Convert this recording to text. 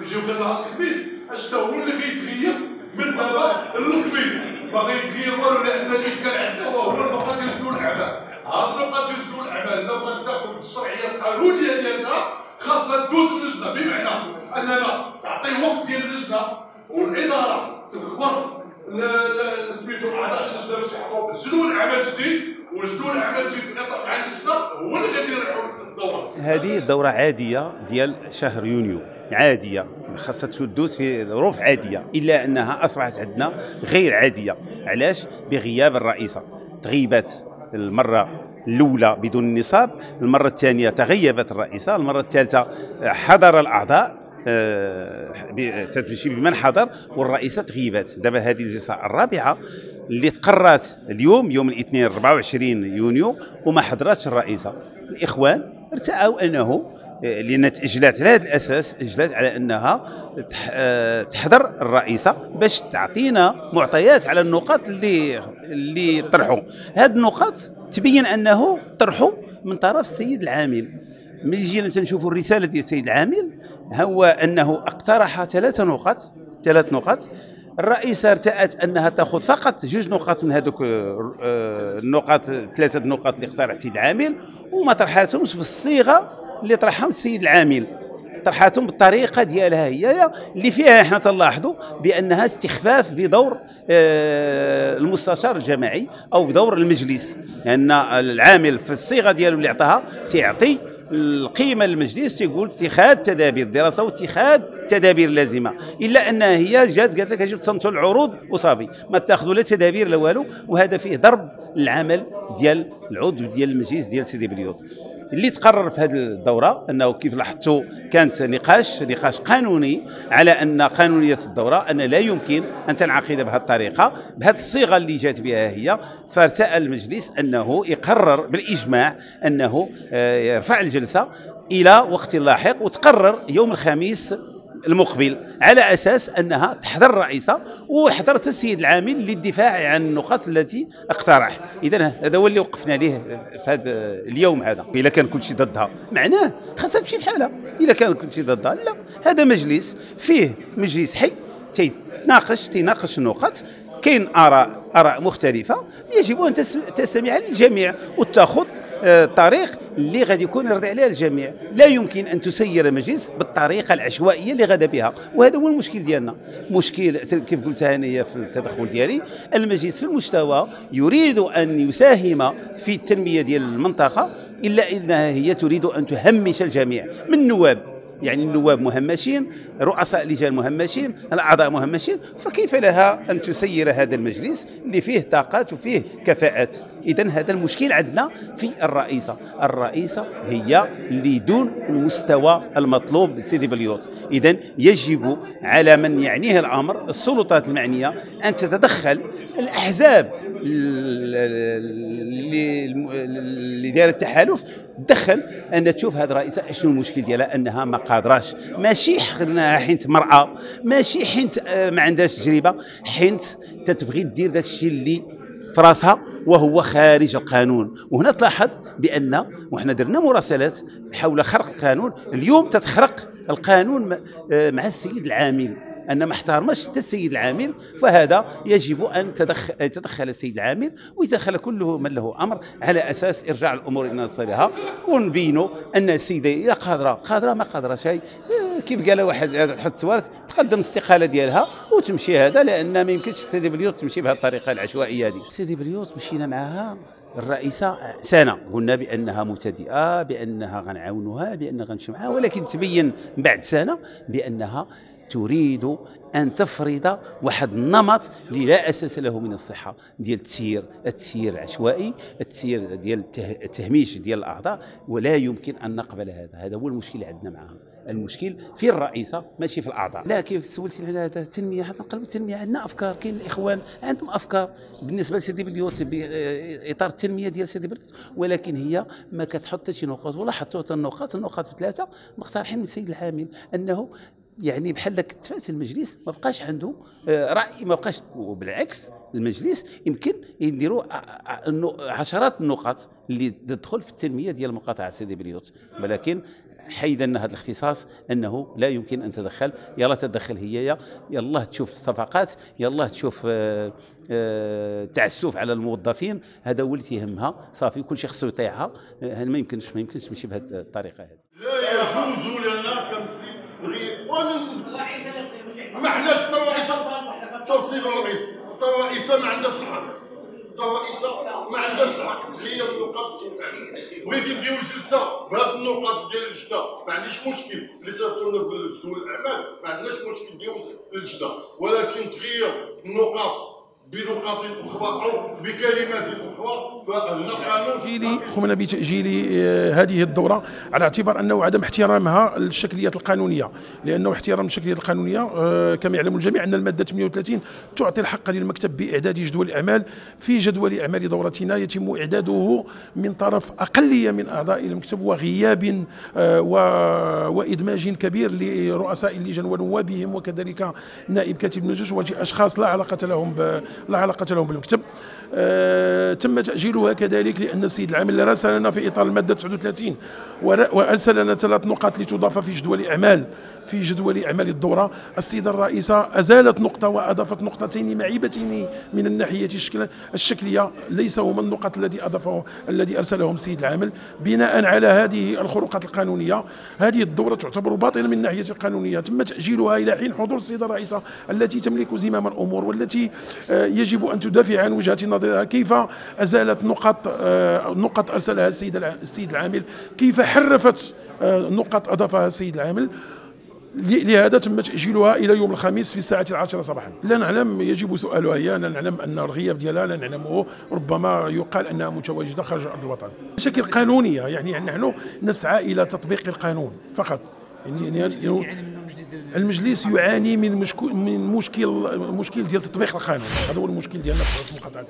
نجيو غير نهار الخميس اش هو اللي غيتغير من دابا للخميس ما غيتغير والو لأن الاشكال عندنا. هو النقطة ديال شنو الاعمال هاد ديال شنو الاعمال لو بغات تاخذ الشرعية القانونية ديالها خاصها دوز اللجنة. بمعنى أننا تعطي وقت ديال اللجنة والإدارة تخبر سميتو أعضاء اللجنة باش يحطوا جدول عمل جديد؟ وجدول عمل جديد في إطار مع اللجنة؟ هو اللي غادي يريحوا هذه الدوره عادية ديال شهر يونيو عادية خاصها تدوز في ظروف عادية إلا أنها أصبحت عندنا غير عادية. علاش؟ بغياب الرئيسة. تغيبات المرة الأولى بدون النصاب المرة الثانية تغيبت الرئيسة المرة الثالثة حضر الأعضاء تمشي بمن حضر والرئيسة تغيبات دابا هذه الجلسة الرابعة اللي تقرات اليوم يوم الاثنين 24 يونيو وما حضرتش الرئيسة. الإخوان ارتأوا أنه لأن تاجلات على هذا الأساس إجلات على أنها تحضر الرئيسه باش تعطينا معطيات على النقاط اللي اللي طرحوا. هذه النقاط تبين أنه طرحوا من طرف السيد العامل. ملي جينا تنشوفوا الرسالة ديال السيد العامل هو أنه اقترح ثلاث نقاط ثلاث نقاط. الرئيسة ارتأت أنها تأخذ فقط جوج نقاط من هذوك آه، النقاط ثلاثة نقاط اللي اقترح السيد العامل وما طرحاتهمش بالصيغة اللي طرحهم السيد العامل. طرحاتهم بالطريقة ديالها هي اللي فيها إحنا تلاحظوا بأنها استخفاف بدور آه، المستشار الجماعي أو بدور المجلس. لأن العامل في الصيغة ديالو اللي عطاها تيعطي القيمة للمجلس تيقول اتخاذ تدابير دراسه واتخاذ تدابير لازمة. إلا انها هي جات قالت لك اجيو تصنتوا العروض وصافي. ما تاخذوا لا تدابير لا والو وهذا فيه ضرب العمل ديال العضو ديال المجلس ديال سيدي بليوت اللي تقرر في هذه الدورة أنه كيف لاحظتوا كانت نقاش نقاش قانوني على أن قانونية الدورة أن لا يمكن أن تنعقد بهذه الطريقة بهذه الصيغة اللي جات بها هي فارتأى المجلس أنه يقرر بالإجماع أنه آه، يرفع الجلسة إلى وقت لاحق وتقرر يوم الخميس المقبل على أساس أنها تحضر الرئيسه وحضرت السيد العامل للدفاع عن النقاط التي اقترح. اذا هذا هو اللي وقفنا عليه في هذا اليوم هذا. اذا كان كل شيء ضدها. معناه خاصها تمشي بحالها. اذا كان كل شيء ضدها. لا هذا مجلس فيه مجلس حي تيتناقش تيناقش النقاط. كاين آراء آراء مختلفة. يجب أن تستمع للجميع وتأخذ طريق اللي غادي يكون يرضي عليها الجميع. لا يمكن أن تسير المجلس بالطريقة العشوائية اللي غدا بها. وهذا هو المشكل ديالنا. مشكل كيف قلت أنا في التدخل ديالي المجلس في المستوى يريد أن يساهم في التنمية ديال المنطقة إلا إنها هي تريد أن تهمش الجميع. من النواب؟ يعني النواب مهمشين رؤساء لجان مهمشين الأعضاء مهمشين فكيف لها أن تسير هذا المجلس اللي فيه طاقات وفيه كفاءات؟ اذا هذا المشكل عندنا في الرئيسة. الرئيسة هي اللي دون المستوى المطلوب لسيدي بليوت. اذا يجب على من يعنيه الأمر السلطات المعنية أن تتدخل الأحزاب اللي اللي داير التحالف. دخل أن تشوف هذه الرئيسة شنو المشكل ديالها أنها ما قادراش. ماشي حقناها حيت مرأة ماشي حيت آه، ما عندهاش تجربة. حيت تتبغي دير داك الشيء اللي في راسها وهو خارج القانون. وهنا تلاحظ بأن وحنا درنا مراسلات حول خرق القانون. اليوم تتخرق القانون آه، مع السيد العامل. أن ما احترمش حتى السيد العامل فهذا يجب أن تدخل يتدخل السيد العامل ويتدخل كل من له أمر على أساس إرجاع الأمور إلى نصابها ونبينوا أن السيده هي قادره قادره ما قادره شيء. كيف قال واحد تحط سوارت تقدم الاستقالة ديالها وتمشي هذا لأن ما يمكنش سيدي بليوت تمشي بهذه الطريقة العشوائية هذه. سيدي بليوت مشينا معها الرئيسة سنة. قلنا بأنها مبتدئة بأنها غنعاونوها بأنها غنمشي معها ولكن تبين بعد سنة بأنها تريد أن تفرض واحد النمط اللي لا أساس له من الصحة ديال التسيير التسيير العشوائي التسيير ديال التهميش ديال الأعضاء ولا يمكن أن نقبل هذا. هذا هو المشكل اللي عندنا معها المشكل في الرئيسة ماشي في الأعضاء. لا كيف سولتي على هذا؟ التنمية حتى نقلبوا التنمية عندنا أفكار. كاين الإخوان عندهم أفكار. بالنسبة لسيدي بليوت باطار التنمية ديال سيدي بليوت ولكن هي ما كتحط شي نقاط ولا حطوا النقاط النقاط بثلاثه مقترحين من السيد العامل أنه يعني بحال داك تفاس المجلس ما بقاش عنده آه، رأي ما بقاش وبالعكس المجلس يمكن يديروا عشرات النقاط اللي تدخل في التنمية ديال مقاطعه سيدي بليوت ولكن حيدا هذا الاختصاص أنه لا يمكن أن تدخل. يلا تدخل هي يلا تشوف الصفقات يلا تشوف آه، آه، تعسف على الموظفين. هذا هو اللي تيهمها صافي كل شيء خصو يطيعها. آه، ما يمكنش ما يمكنش تمشي بهذه الطريقة هذه. لا ما حناش الرئيس شوف سيدي الرئيس الرئيس ما عندهاش الحق الرئيسة ما عندهاش الحق هي النقاط بغيتي نديرو جلسة بهاد النقاط ديال الجدة. ما عنديش مشكل. اللي صيفطونا في جدول الأعمال. ما عندناش مشكل نديرو الجدة ولكن تغيير النقاط. بنقاط أخرى أو بكلمات أخرى فهنا قانون تأجيل قمنا بتأجيل آه، هذه الدورة على اعتبار أنه عدم احترامها للشكليات القانونية لأنه احترام الشكليات القانونية آه، كما يعلم الجميع أن المادة 38 تعطي الحق للمكتب بإعداد جدول أعمال في جدول أعمال دورتنا يتم إعداده من طرف أقلية من أعضاء المكتب وغياب آه، وإدماج كبير لرؤساء اللجان ونوابهم وكذلك نائب كاتب النجوش وأشخاص لا علاقة لهم لا علاقة لهم بالمكتب. آه تم تأجيلها كذلك لأن السيد العامل راسل لنا في إطار المادة 39 وأرسل لنا ثلاث نقاط لتضاف في جدول أعمال. في جدول أعمال الدورة. السيدة الرئيسة أزالت نقطة وأضافت نقطتين معيبتين من الناحية الشكلية. ليس هما النقط الذي أضافه الذي أرسلهم السيد العامل. بناء على هذه الخروقات القانونية هذه الدورة تعتبر باطلة من الناحية القانونية. تم تأجيلها إلى حين حضور السيدة الرئيسة التي تملك زمام الأمور والتي آه، يجب أن تدافع عن وجهة نظرها. كيف أزالت نقط آه، نقط أرسلها السيد السيد العامل؟ كيف حرفت آه، نقط أضافها السيد العامل؟ لهذا تم تأجيلها إلى يوم الخميس في الساعة العاشرة صباحا. لا نعلم يجب سؤالها هي لا نعلم أن الغياب ديالها لا نعلمه. ربما يقال أنها متواجدة خارج أرض الوطن. بشكل قانونية يعني نحن نسعى إلى تطبيق القانون فقط. يعني, يعني المجلس يعاني من مشكل من مشكل مشكل ديال تطبيق القانون. هذا هو المشكل ديالنا في مقاطعه